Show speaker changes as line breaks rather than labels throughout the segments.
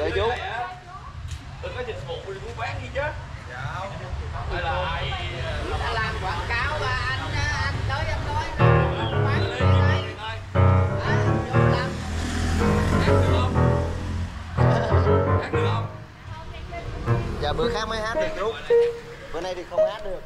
chơi chú.
Đừng có dịch vụ đi mua bán đi chứ. Hay là ai
đã làm quảng cáo và anh anh tới anh gì đây à, vô làm
hát được không?
Giờ bữa khác mới hát được chú. Bữa nay thì không hát được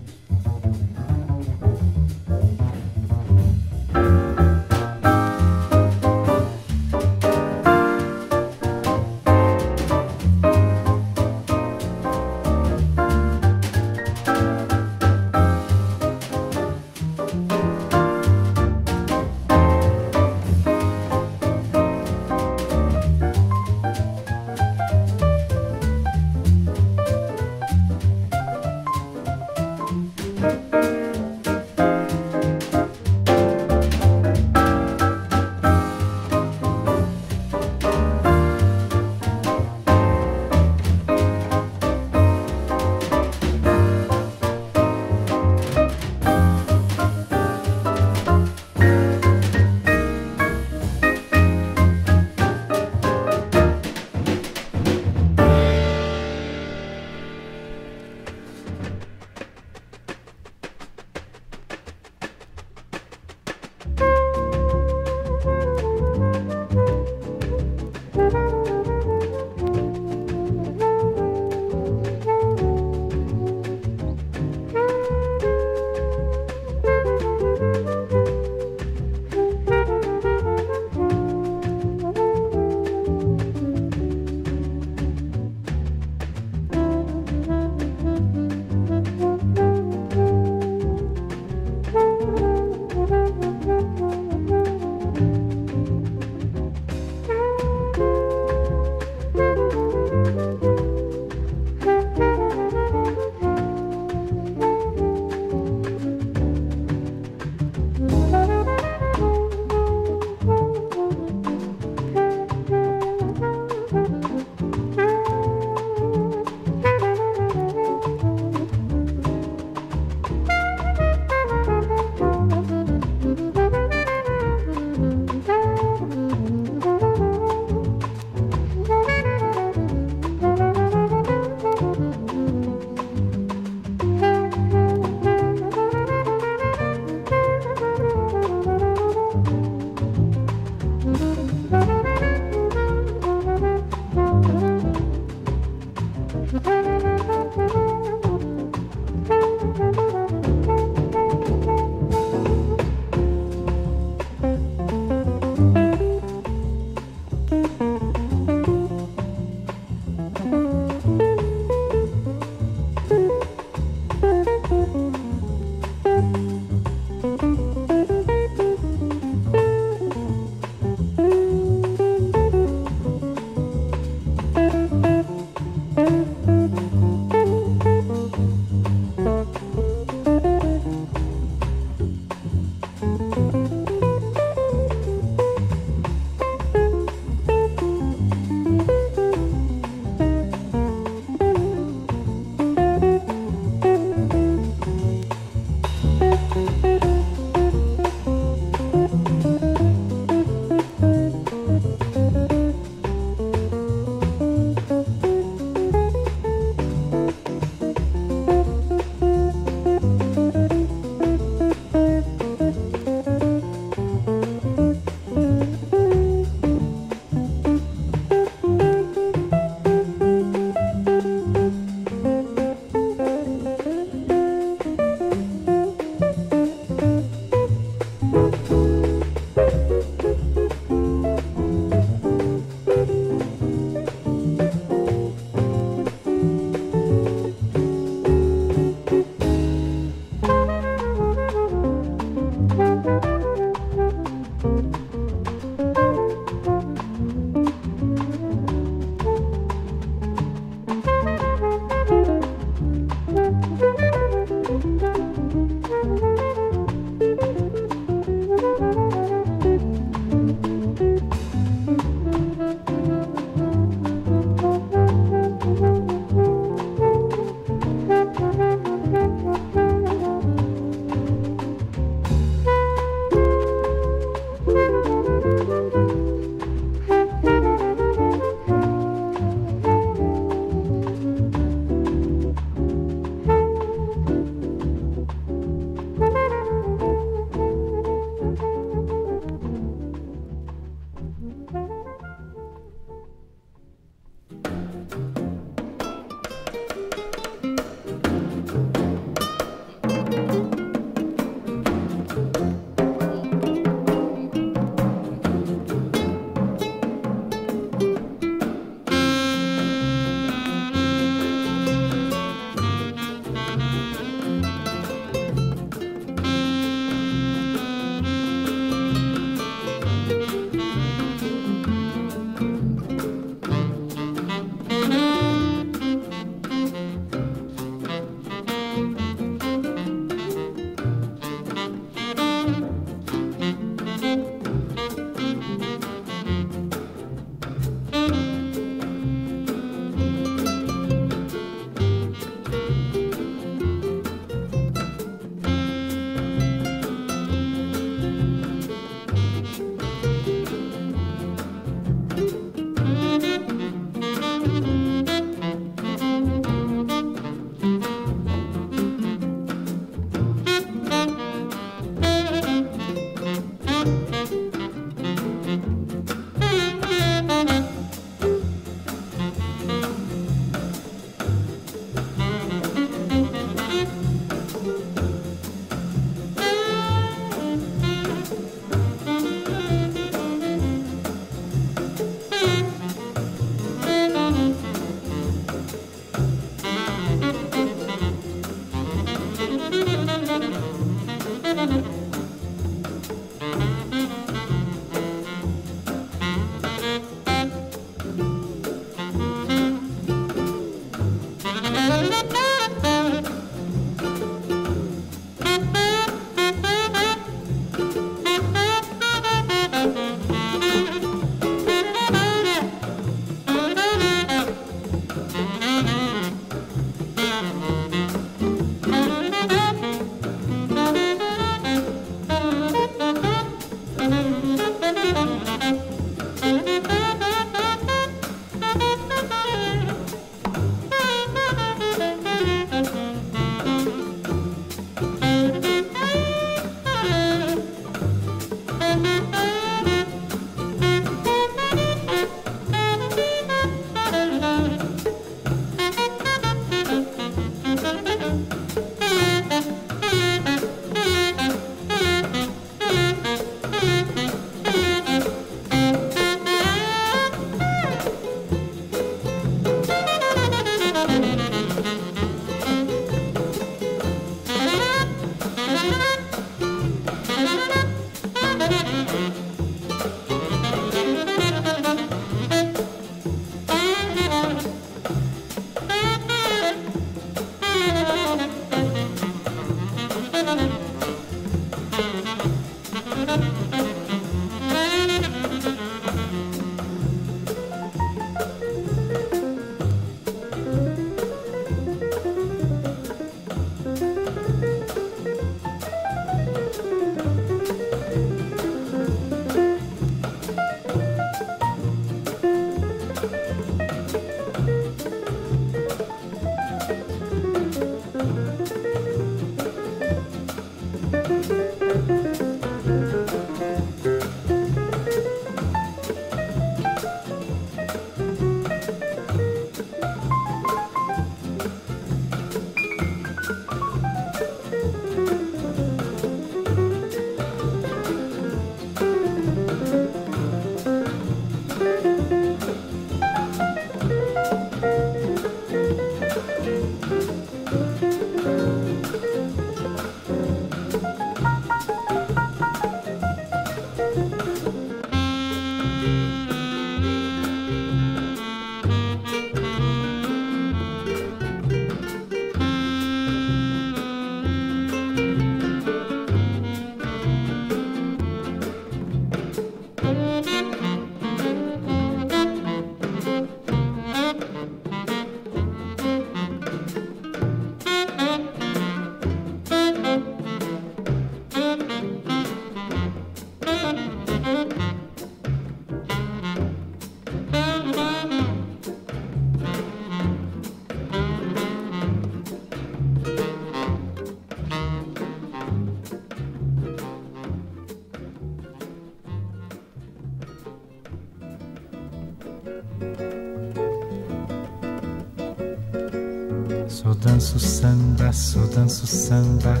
Só danço samba, só danço samba,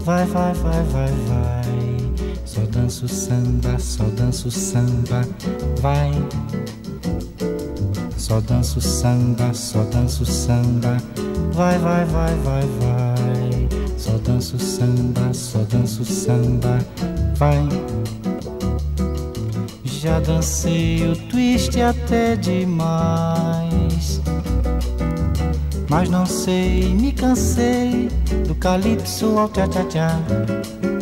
vai, vai, vai, vai, vai. Só danço samba, só danço samba, vai. Só danço samba, só danço samba, vai, vai, vai, vai, vai. Só danço samba, só danço samba, vai. Já dancei o twist até demais. Mas não sei, me cansei do calypso ao tchá-tchá-tchá.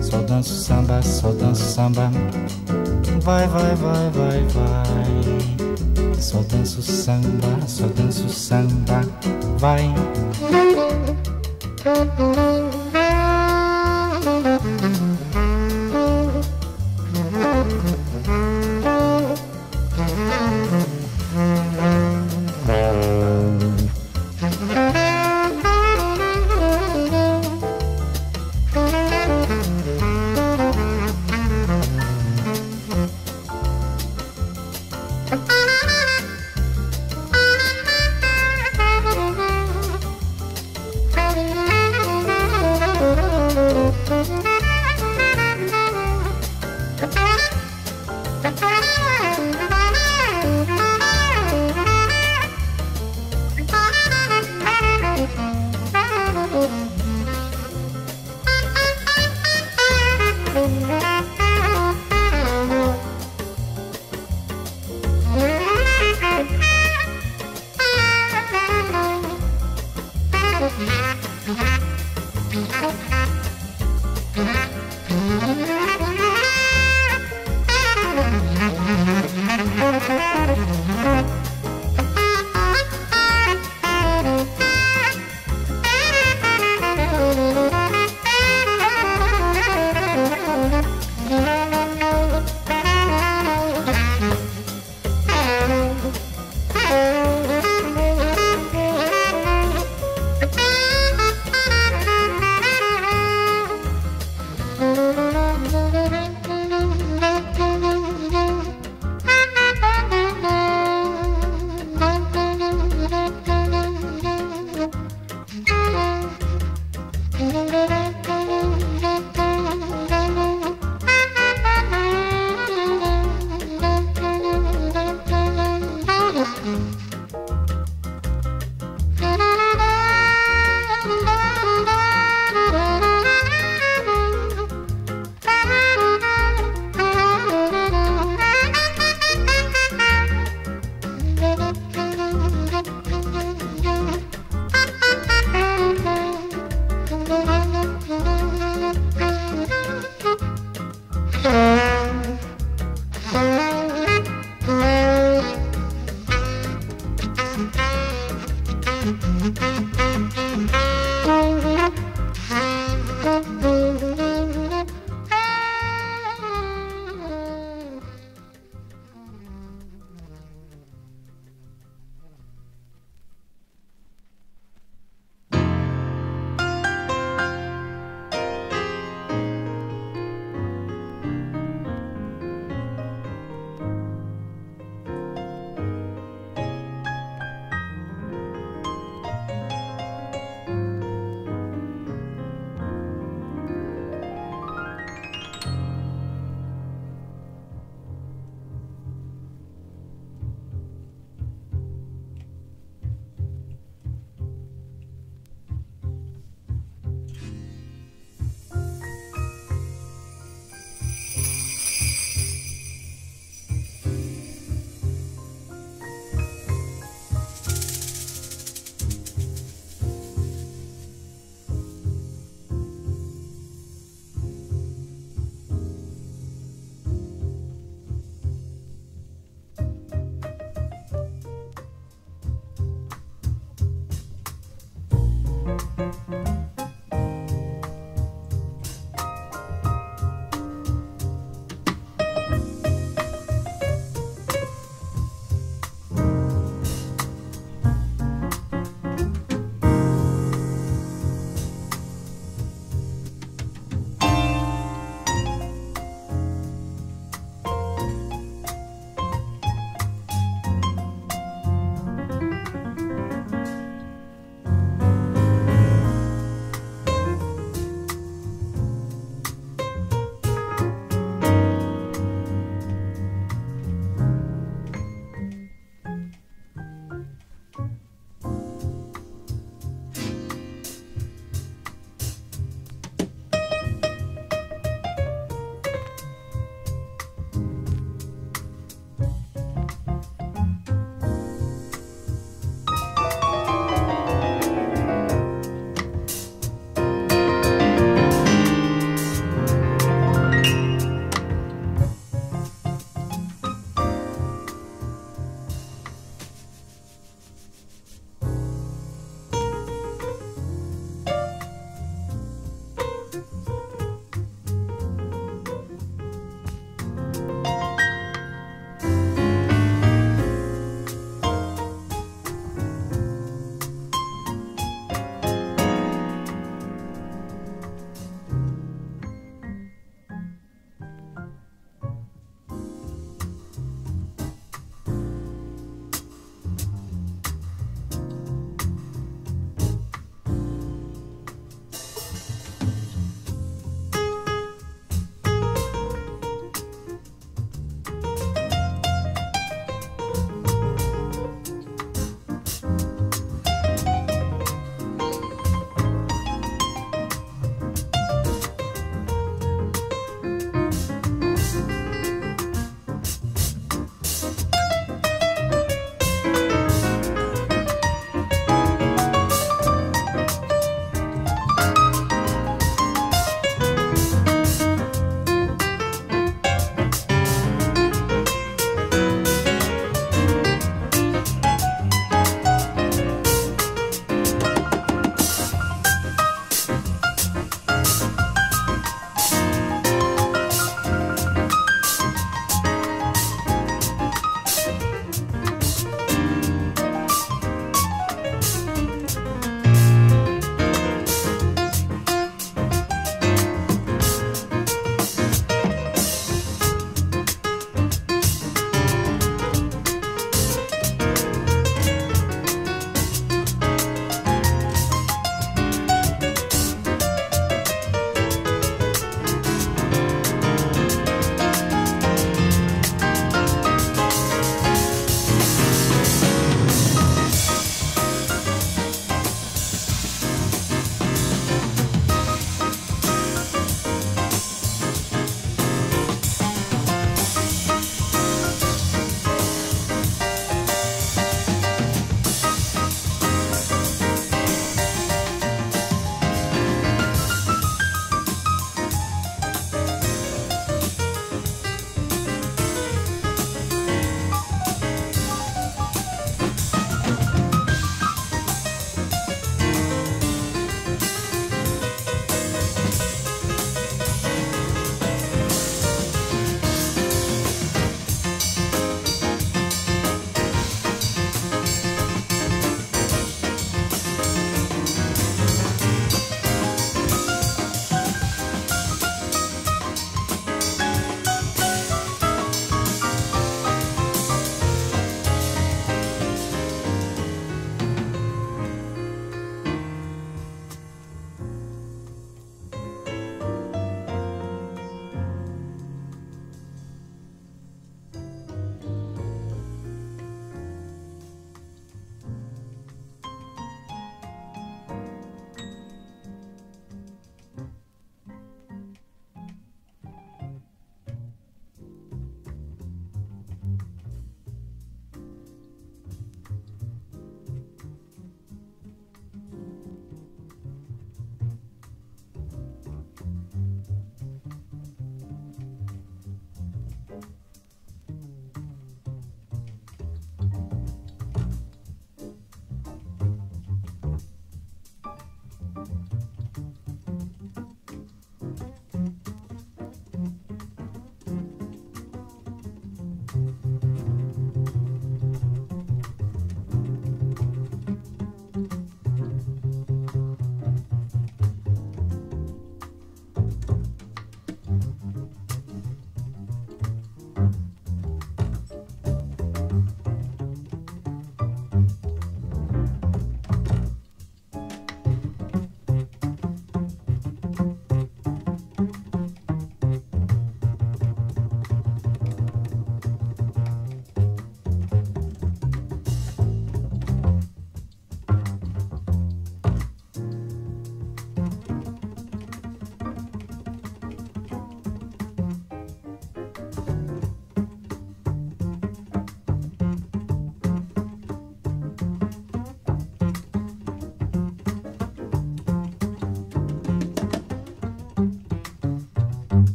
Só danço samba, só danço samba. Vai, vai, vai, vai, vai. Só danço samba, só danço samba. Vai.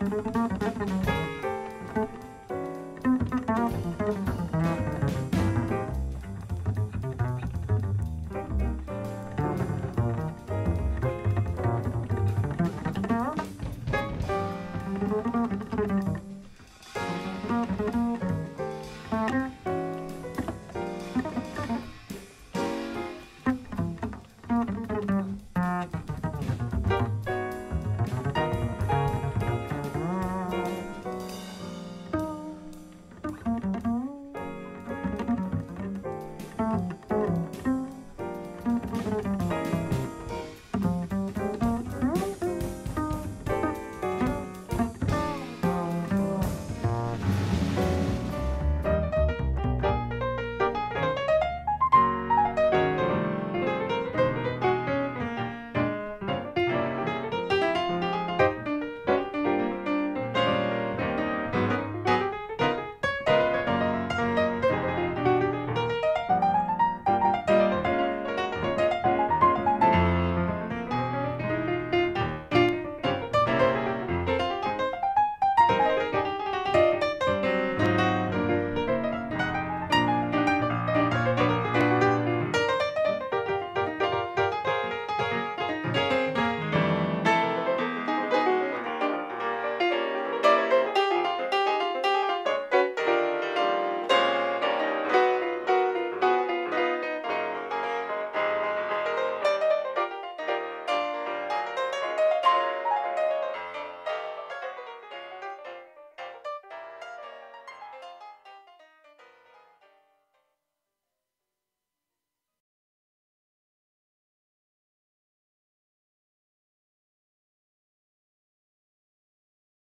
Thank you.